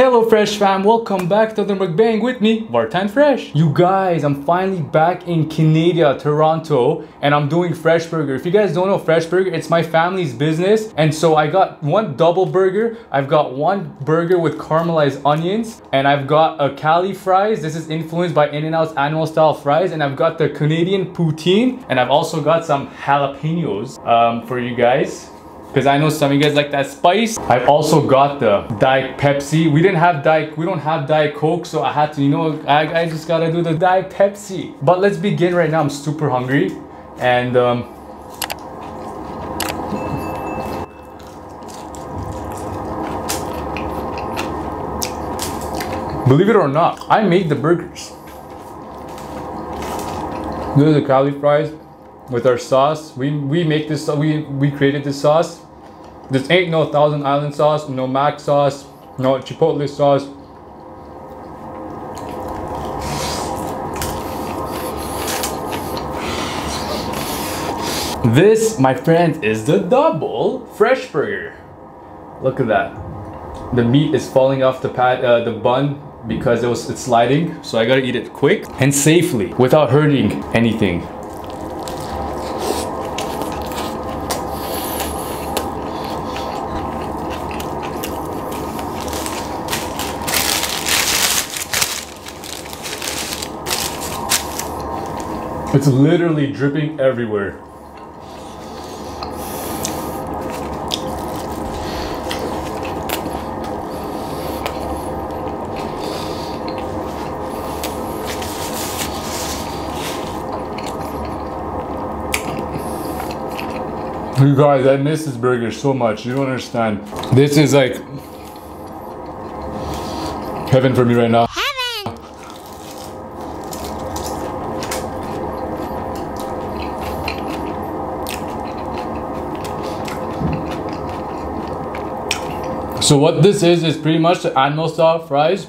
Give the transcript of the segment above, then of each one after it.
Hello Fresh fam, welcome back to the mukbang with me, Vartan Fresh. You guys, I'm finally back in Canada, Toronto, and I'm doing Fresh Burger. If you guys don't know Fresh Burger, it's my family's business. And so I got one double burger, I've got one burger with caramelized onions, and I've got a Cali fries. This is influenced by In-N-Out's animal style fries, and I've got the Canadian poutine, and I've also got some jalapenos um, for you guys because I know some of you guys like that spice. I've also got the Diet Pepsi. We didn't have Diet, we don't have Diet Coke, so I had to, you know, I, I just gotta do the Diet Pepsi. But let's begin right now. I'm super hungry and um, Believe it or not, I made the burgers. These are the Cali fries with our sauce. We we make this we we created this sauce. This ain't no Thousand Island sauce, no mac sauce, no chipotle sauce. This, my friend, is the double fresh burger. Look at that. The meat is falling off the pad, uh, the bun because it was it's sliding. So I gotta eat it quick and safely without hurting anything. It's literally dripping everywhere. You guys, I miss this burger so much. You don't understand. This is like heaven for me right now. So what this is is pretty much the animal style fries,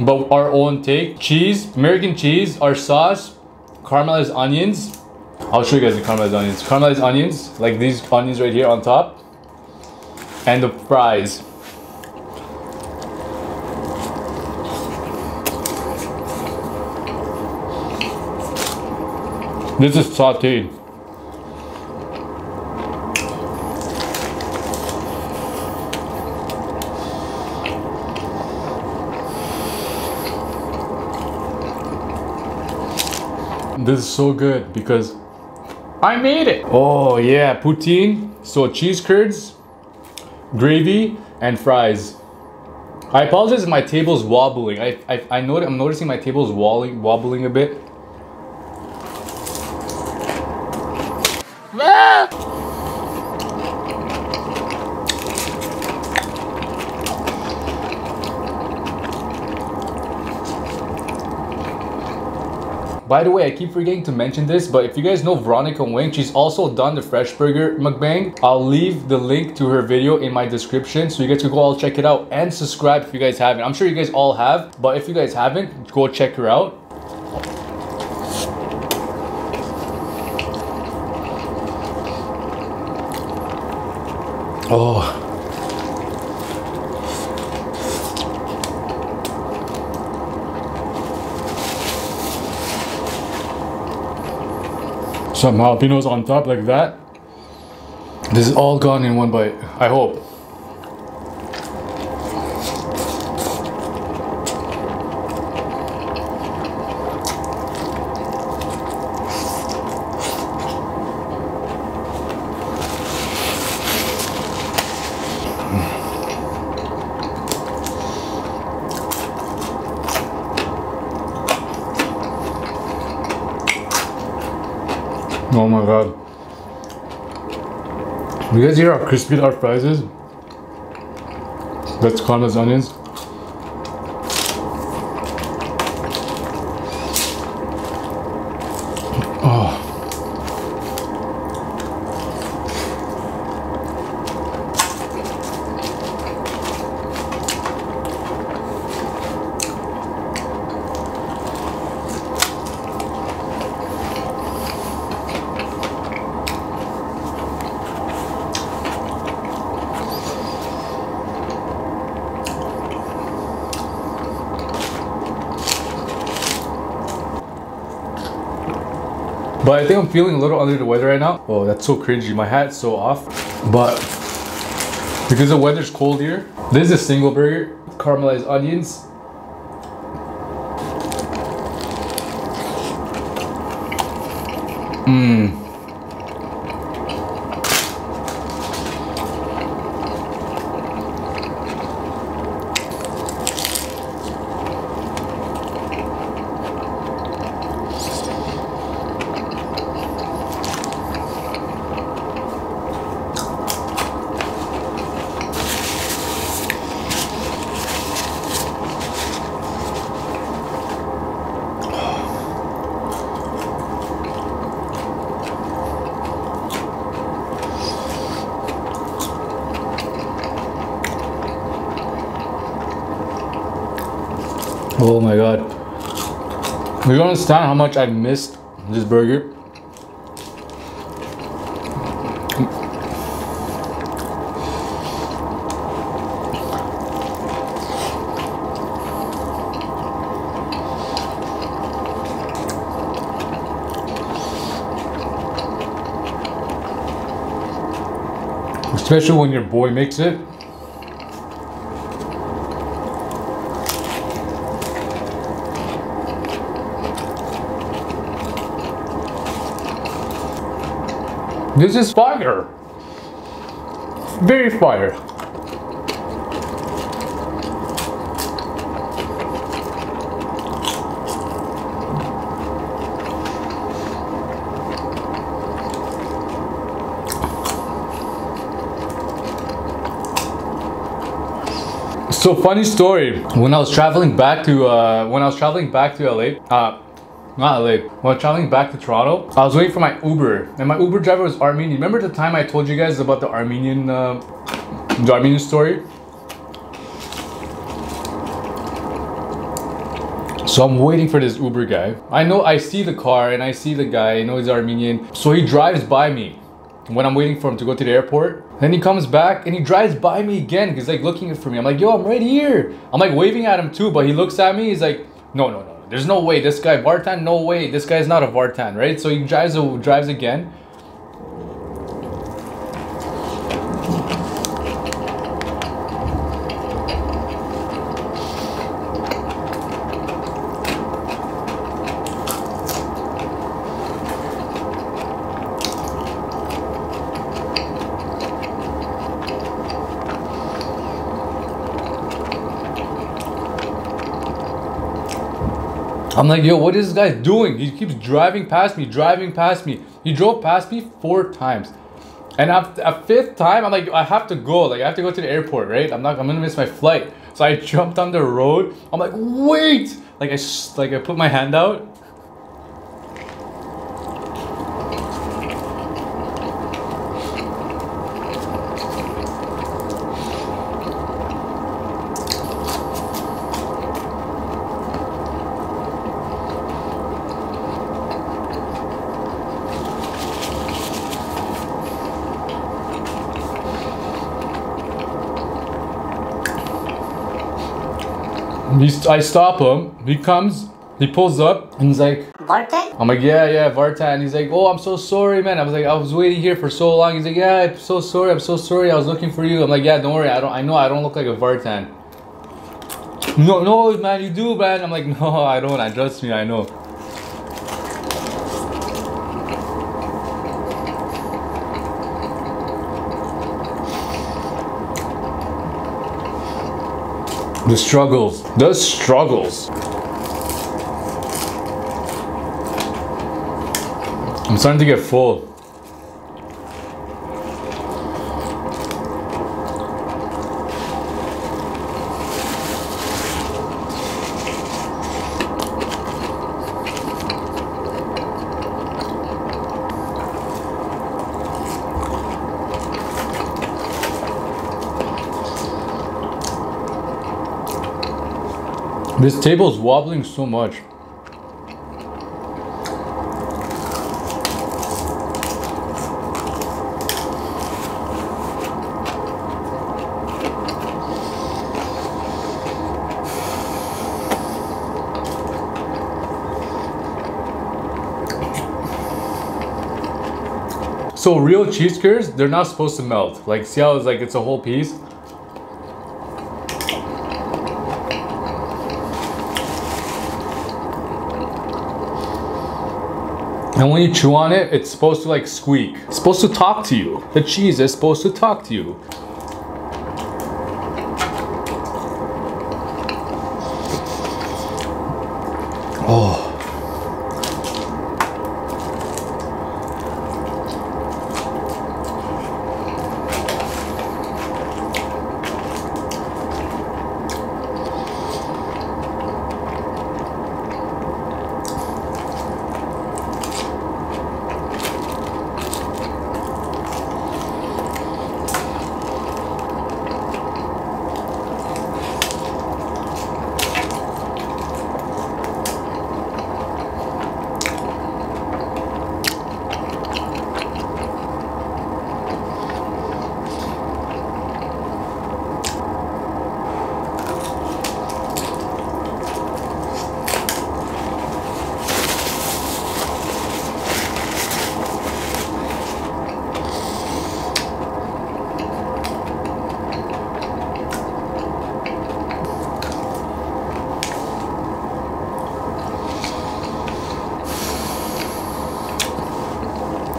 but our own take. Cheese, American cheese, our sauce, caramelized onions. I'll show you guys the caramelized onions. Caramelized onions, like these onions right here on top, and the fries. This is sauteed. This is so good because I made it. Oh yeah, poutine. So cheese curds, gravy, and fries. I apologize if my table's wobbling. I I, I know I'm noticing my table's wobbling wobbling a bit. Ah! By the way, I keep forgetting to mention this, but if you guys know Veronica Wang, she's also done the Fresh Burger mukbang. I'll leave the link to her video in my description, so you guys can go all check it out and subscribe if you guys haven't. I'm sure you guys all have, but if you guys haven't, go check her out. Oh. Some jalapenos on top like that. This is all gone in one bite, I hope. Oh my god. You guys hear how crispy our fries is? That's Conda's onions. But I think I'm feeling a little under the weather right now. Oh, that's so cringy. My hat's so off. But because the weather's cold here, this is a single burger, caramelized onions, Mmm. Oh my god. You don't understand how much I missed this burger. Especially when your boy makes it. This is fire. Very fire. So funny story. When I was traveling back to uh, when I was traveling back to LA, uh, not LA. While traveling back to Toronto, I was waiting for my Uber, and my Uber driver was Armenian. Remember the time I told you guys about the Armenian, uh, the Armenian story? So I'm waiting for this Uber guy. I know I see the car and I see the guy. I know he's Armenian. So he drives by me when I'm waiting for him to go to the airport. Then he comes back and he drives by me again. He's like looking for me. I'm like, yo, I'm right here. I'm like waving at him too, but he looks at me. He's like, no, no, no. There's no way this guy Vartan. No way this guy's not a Vartan, right? So he drives drives again. I'm like, yo, what is this guy doing? He keeps driving past me, driving past me. He drove past me four times. And after a fifth time, I'm like, I have to go. Like, I have to go to the airport, right? I'm not, I'm gonna miss my flight. So I jumped on the road. I'm like, wait! Like I, like I put my hand out I stop him. He comes. He pulls up and he's like, Vartan? I'm like, yeah, yeah, Vartan. He's like, oh, I'm so sorry, man. I was like, I was waiting here for so long. He's like, yeah, I'm so sorry. I'm so sorry. I was looking for you. I'm like, yeah, don't worry. I don't. I know I don't look like a Vartan. No, no, man, you do, man. I'm like, no, I don't. I trust me. I know. The struggles. The struggles. I'm starting to get full. This table is wobbling so much. So real cheese curds, they're not supposed to melt. Like see how it's like it's a whole piece? And when you chew on it, it's supposed to like squeak. It's supposed to talk to you. The cheese is supposed to talk to you.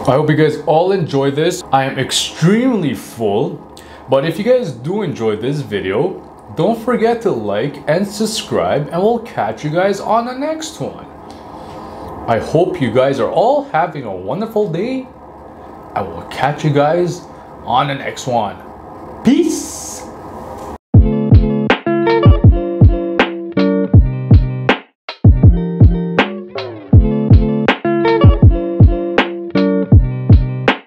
I hope you guys all enjoy this. I am extremely full, but if you guys do enjoy this video, don't forget to like and subscribe and we'll catch you guys on the next one. I hope you guys are all having a wonderful day. I will catch you guys on the next one. Peace!